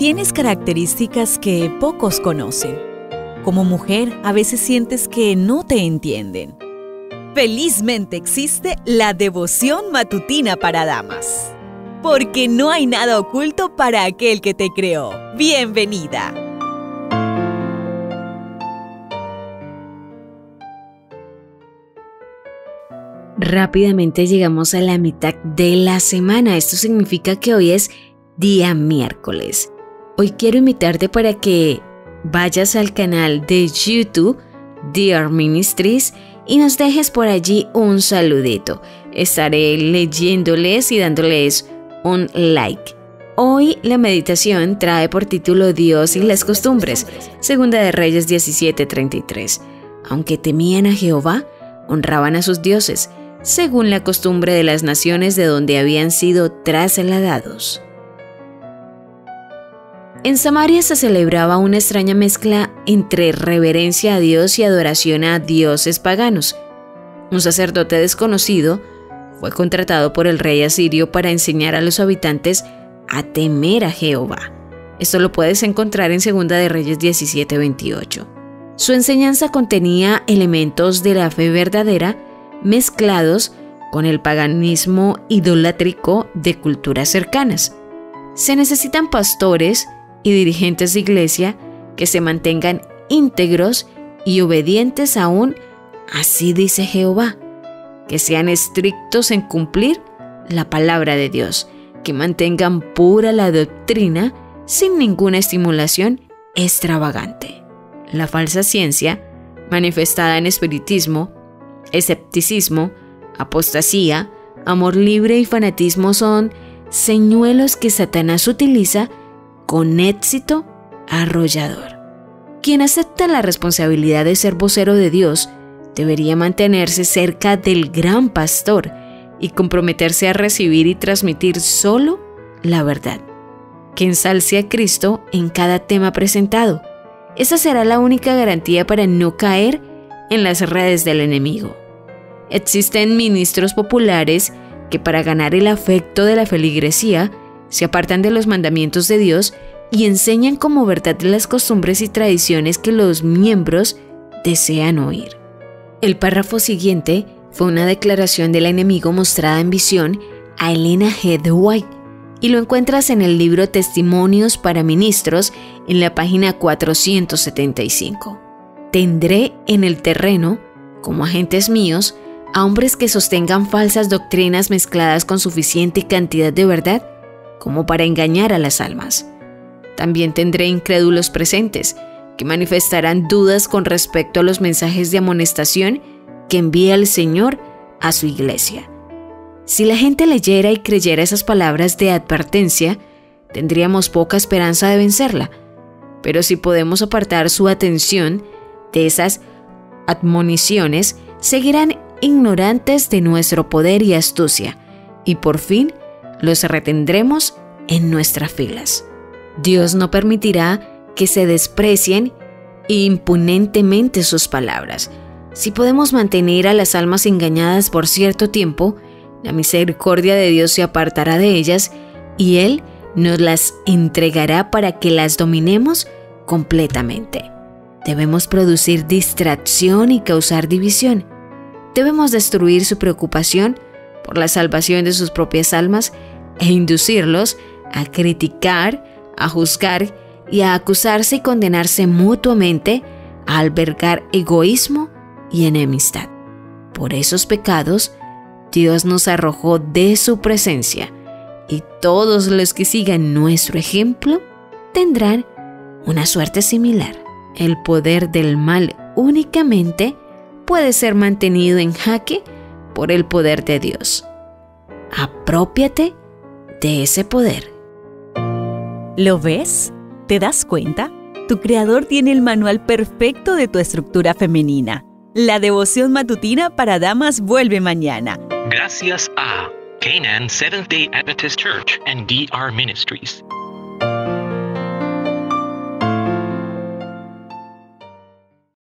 Tienes características que pocos conocen. Como mujer, a veces sientes que no te entienden. Felizmente existe la devoción matutina para damas. Porque no hay nada oculto para aquel que te creó. Bienvenida. Rápidamente llegamos a la mitad de la semana. Esto significa que hoy es día miércoles. Hoy quiero invitarte para que vayas al canal de YouTube Dear Ministries y nos dejes por allí un saludito. Estaré leyéndoles y dándoles un like. Hoy la meditación trae por título Dios y las costumbres, segunda de Reyes 17:33. Aunque temían a Jehová, honraban a sus dioses según la costumbre de las naciones de donde habían sido trasladados. En Samaria se celebraba una extraña mezcla entre reverencia a Dios y adoración a dioses paganos. Un sacerdote desconocido fue contratado por el rey asirio para enseñar a los habitantes a temer a Jehová. Esto lo puedes encontrar en 2 de Reyes 17:28. Su enseñanza contenía elementos de la fe verdadera mezclados con el paganismo idolátrico de culturas cercanas. Se necesitan pastores y dirigentes de iglesia que se mantengan íntegros y obedientes aún, así dice Jehová, que sean estrictos en cumplir la palabra de Dios, que mantengan pura la doctrina sin ninguna estimulación extravagante. La falsa ciencia, manifestada en espiritismo, Escepticismo, apostasía, amor libre y fanatismo son señuelos que Satanás utiliza con éxito arrollador. Quien acepta la responsabilidad de ser vocero de Dios debería mantenerse cerca del gran pastor y comprometerse a recibir y transmitir solo la verdad. Que ensalce a Cristo en cada tema presentado. Esa será la única garantía para no caer en las redes del enemigo. Existen ministros populares que para ganar el afecto de la feligresía se apartan de los mandamientos de Dios y enseñan como verdad las costumbres y tradiciones que los miembros desean oír. El párrafo siguiente fue una declaración del enemigo mostrada en visión a Elena G. White y lo encuentras en el libro Testimonios para Ministros en la página 475. Tendré en el terreno, como agentes míos, a hombres que sostengan falsas doctrinas mezcladas con suficiente cantidad de verdad como para engañar a las almas. También tendré incrédulos presentes que manifestarán dudas con respecto a los mensajes de amonestación que envía el Señor a su iglesia. Si la gente leyera y creyera esas palabras de advertencia, tendríamos poca esperanza de vencerla. Pero si podemos apartar su atención de esas admoniciones, seguirán ignorantes de nuestro poder y astucia, y por fin los retendremos en nuestras filas. Dios no permitirá que se desprecien impunentemente sus palabras. Si podemos mantener a las almas engañadas por cierto tiempo, la misericordia de Dios se apartará de ellas y Él nos las entregará para que las dominemos completamente. Debemos producir distracción y causar división. Debemos destruir su preocupación por la salvación de sus propias almas e inducirlos a criticar, a juzgar y a acusarse y condenarse mutuamente a albergar egoísmo y enemistad. Por esos pecados, Dios nos arrojó de su presencia y todos los que sigan nuestro ejemplo tendrán una suerte similar. El poder del mal únicamente puede ser mantenido en jaque por el poder de Dios. Apropiate de ese poder. ¿Lo ves? ¿Te das cuenta? Tu creador tiene el manual perfecto de tu estructura femenina. La devoción matutina para damas vuelve mañana. Gracias a Canaan Seventh Day Adventist Church and DR Ministries.